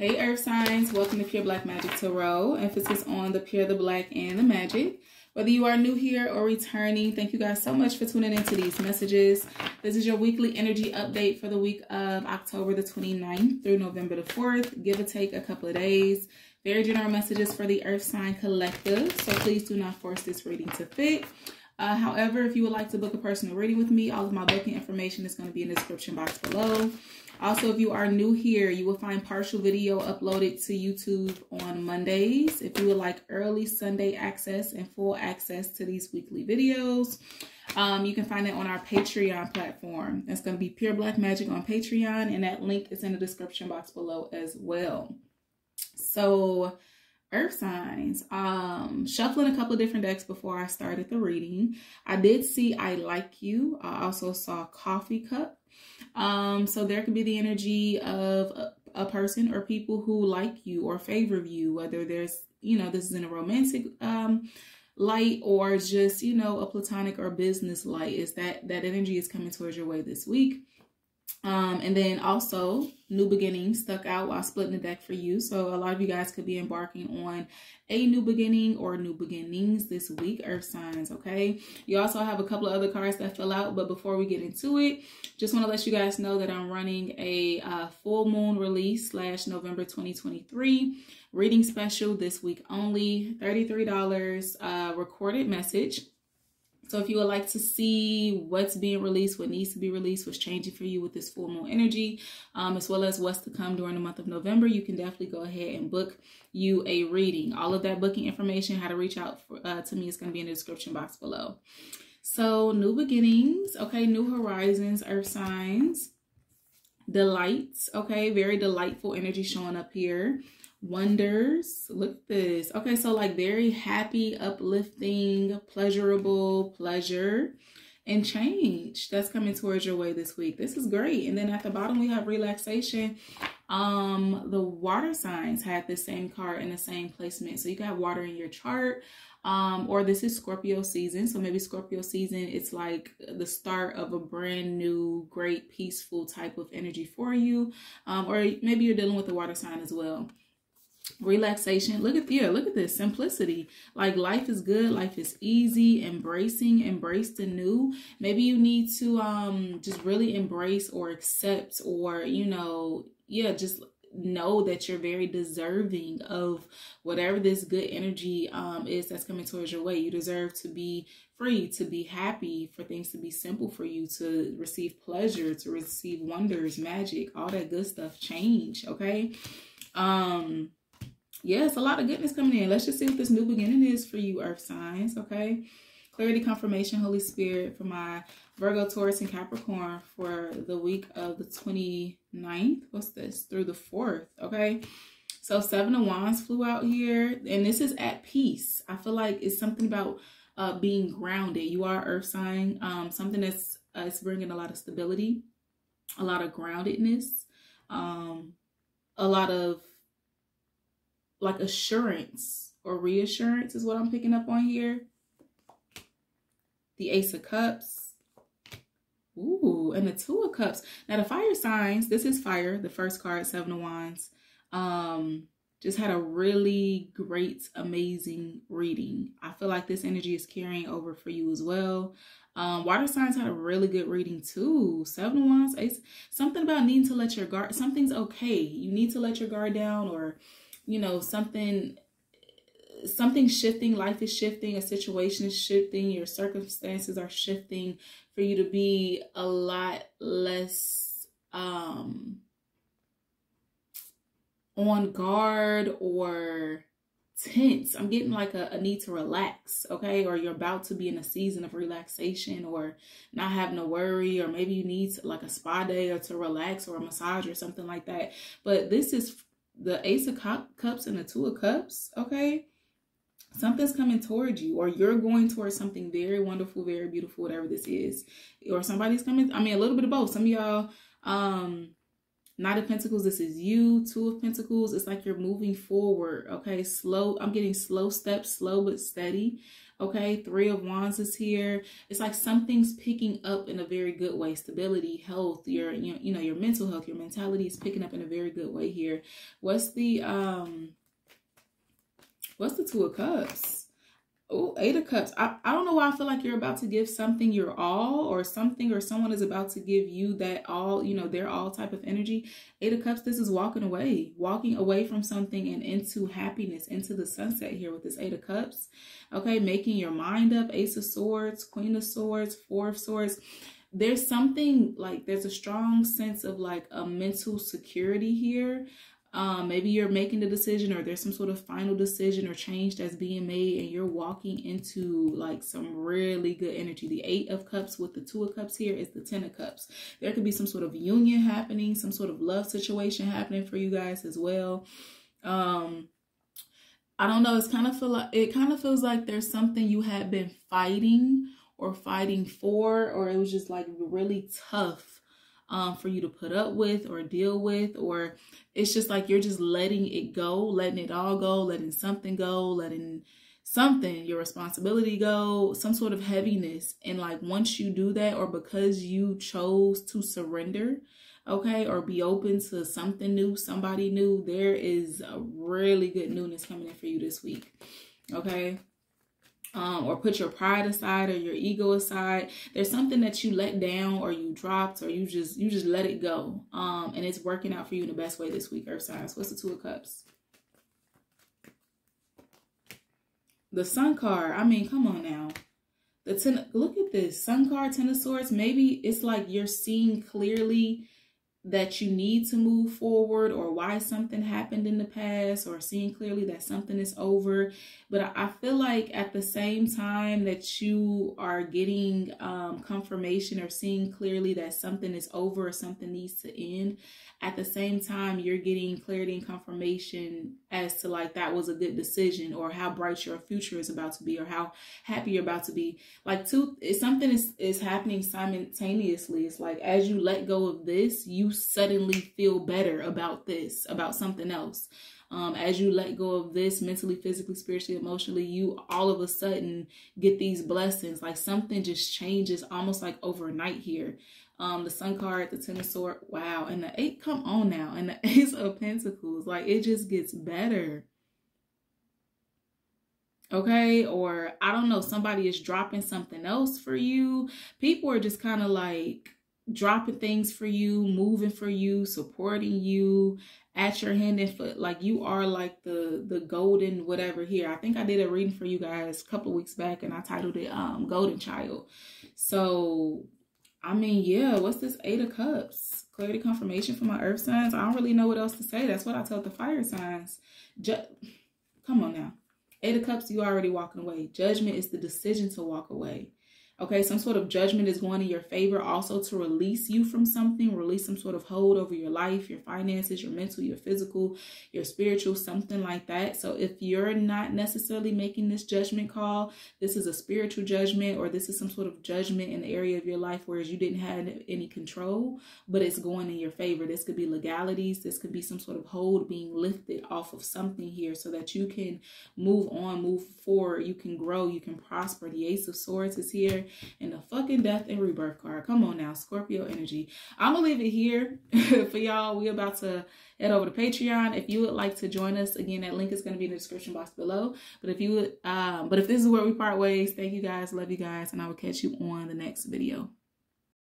Hey Earth signs, welcome to Pure Black MagicK Tarot. Emphasis on the pure, the black, and the magic. Whether you are new here or returning, thank you guys so much for tuning into these messages. This is your weekly energy update for the week of October the 29th through November the 4th. Give or take a couple of days. Very general messages for the Earth sign collective, so please do not force this reading to fit. Uh, however, if you would like to book a personal reading with me, all of my booking information is going to be in the description box below. Also, if you are new here, you will find partial video uploaded to YouTube on Mondays. If you would like early Sunday access and full access to these weekly videos, um, you can find it on our Patreon platform. It's going to be Pure Black MagicK on Patreon, and that link is in the description box below as well. So, earth signs um shuffling a couple of different decks before i started the reading. I did see i like you. I also saw coffee cup. Um, so there could be the energy of a, a person or people who like you or favor you, whether there's, you know, this is in a romantic um, light or just, you know, a platonic or business light is that that energy is coming towards your way this week. Um, and then also new beginnings stuck out while splitting the deck for you. So a lot of you guys could be embarking on a new beginning or new beginnings this week, earth signs, okay? You also have a couple of other cards that fell out, but before we get into it, just want to let you guys know that I'm running a uh, full moon release slash November 2023 reading special this week only, $33 uh, recorded message so if you would like to see what's being released, what needs to be released, what's changing for you with this full moon energy, um, as well as what's to come during the month of November, you can definitely go ahead and book you a reading. All of that booking information, how to reach out for, uh, to me is going to be in the description box below. So new beginnings, okay, new horizons, earth signs, delights, okay, very delightful energy showing up here wonders. Look at this. Okay so like very happy uplifting pleasurable pleasure and change that's coming towards your way this week. This is great. And then at the bottom we have relaxation. Um the water signs had the same card in the same placement. So you got water in your chart. Um or this is scorpio season. So maybe scorpio season it's like the start of a brand new great peaceful type of energy for you. Um or maybe you're dealing with the water sign as well relaxation. Look at yeah look at this simplicity. Like life is good. Life is easy. Embracing embrace the new. Maybe you need to um just really embrace or accept or you know yeah just know that you're very deserving of whatever this good energy um is that's coming towards your way. You deserve to be free to be happy for things to be simple for you to receive pleasure to receive wonders magic all that good stuff. Change okay? Um yes, a lot of goodness coming in. Let's just see what this new beginning is for you, earth signs, okay? Clarity, confirmation, Holy Spirit for my Virgo, Taurus, and Capricorn for the week of the 29th. What's this? Through the 4th, okay? So seven of wands flew out here. And this is at peace. I feel like it's something about uh, being grounded. You are earth sign. Um, something that's uh, it's bringing a lot of stability, a lot of groundedness, um, a lot of like assurance or reassurance is what I'm picking up on here. The Ace of Cups. Ooh, and the Two of Cups. Now the fire signs, this is fire, the first card, Seven of Wands. Um, just had a really great, amazing reading. I feel like this energy is carrying over for you as well. Um, water signs had a really good reading too. Seven of Wands, Ace. Something about needing to let your guard, something's okay. You need to let your guard down or you know, something something shifting, life is shifting, a situation is shifting, your circumstances are shifting for you to be a lot less um on guard or tense. I'm getting like a, a, need to relax, okay? Or you're about to be in a season of relaxation or not having to worry, or maybe you need to, like a spa day or to relax or a massage or something like that. But this is the Ace of Cups and the Two of Cups, okay? Something's coming towards you, or you're going towards something very wonderful, very beautiful, whatever this is. Or somebody's coming, I mean, a little bit of both. Some of y'all, um, Knight of Pentacles, this is you. Two of Pentacles, it's like you're moving forward, okay? Slow, I'm getting slow steps, slow but steady. Okay, three of wands is here. It's like something's picking up in a very good way. Stability, health, your you know, you know your mental health, your mentality is picking up in a very good way here. What's the um what's the two of cups? Oh, Eight of Cups. I, I don't know why I feel like you're about to give something your all or something or someone is about to give you that all, you know, their all type of energy. Eight of Cups, this is walking away, walking away from something and into happiness, into the sunset here with this Eight of Cups. Okay, making your mind up. Ace of Swords, Queen of Swords, Four of Swords. There's something like there's a strong sense of like a mental security here um, maybe you're making the decision or there's some sort of final decision or change that's being made and you're walking into like some really good energy. The eight of cups with the two of cups here is the ten of cups. There could be some sort of union happening, some sort of love situation happening for you guys as well. Um, I don't know. It's kind of feel like it kind of feels like there's something you had been fighting or fighting for, or it was just like really tough um, for you to put up with or deal with, or it's just like you're just letting it go, letting it all go, letting something go, letting something, your responsibility go, some sort of heaviness. And like once you do that, or because you chose to surrender, okay, or be open to something new, somebody new, there is a really good newness coming in for you this week, okay? Um, or put your pride aside or your ego aside. There's something that you let down or you dropped or you just you just let it go. Um, and it's working out for you in the best way this week, Earth signs. What's the Two of Cups? The Sun card. I mean, come on now. The ten. Look at this Sun card, Ten of Swords. Maybe it's like you're seeing clearly that you need to move forward or why something happened in the past or seeing clearly that something is over. But I feel like at the same time that you are getting um, confirmation or seeing clearly that something is over or something needs to end, at the same time you're getting clarity and confirmation as to like that was a good decision or how bright your future is about to be or how happy you're about to be like two something is is happening simultaneously it's like as you let go of this suddenly feel better about this about something else. Um, as you let go of this mentally, physically, spiritually, emotionally, you all of a sudden get these blessings. Like something just changes almost like overnight here. Um the sun card the ten of sword wow. And the eight come on now. And the ace of pentacles like it just gets better. Okay? Or i don't know somebody is dropping something else for you. People are just kind of like dropping things for you moving for you supporting you at your hand and foot like you are like the the golden whatever here i think i did a reading for you guys a couple weeks back and i titled it um golden child so I mean, yeah, what's this Eight of Cups? Clarity confirmation for my earth signs. I don't really know what else to say. That's what I tell the fire signs. Ju Come on now. Eight of Cups, you already walking away. Judgment is the decision to walk away. Okay, some sort of judgment is going in your favor also to release you from something, release some sort of hold over your life, your finances, your mental, your physical, your spiritual, something like that. So if you're not necessarily making this judgment call, this is a spiritual judgment or this is some sort of judgment in the area of your life whereas you didn't have any control, but it's going in your favor. This could be legalities, this could be some sort of hold being lifted off of something here so that you can move on, move forward, you can grow, you can prosper. The Ace of Swords is here and the fucking death and rebirth card. Come on now, Scorpio energy. I'm gonna leave it here for y'all. We about to head over to Patreon. If you would like to join us, again, that link is gonna be in the description box below. But if you would, um, but if this is where we part ways, thank you guys, love you guys, and I will catch you on the next video.